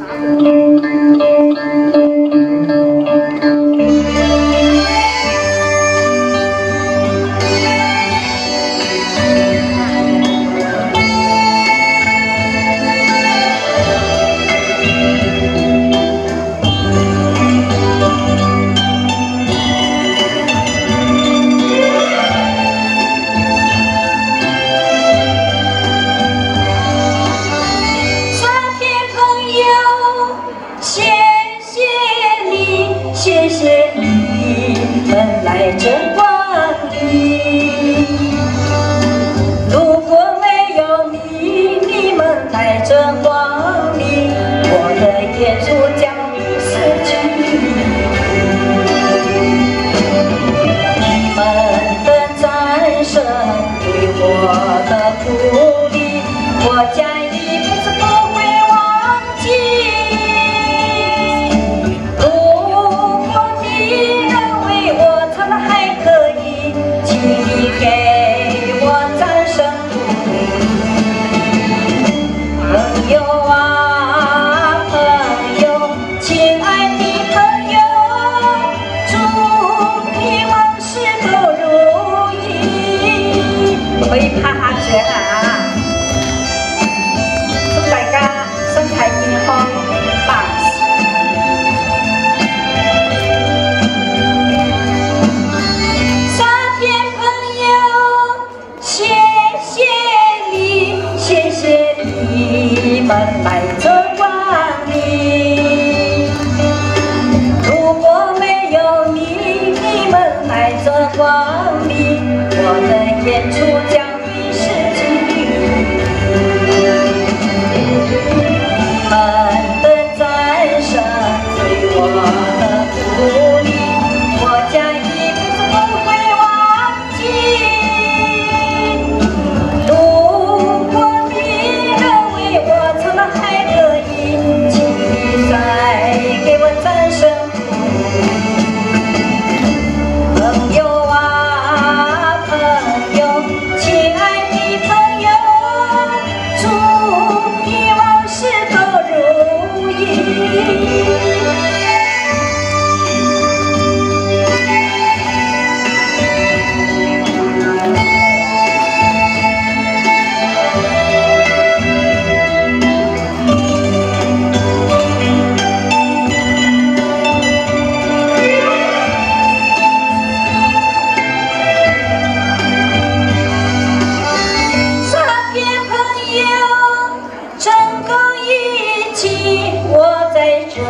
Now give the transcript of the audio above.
一向敬歌你，如果没有你，你们带着光明，我的 yo. 演出将会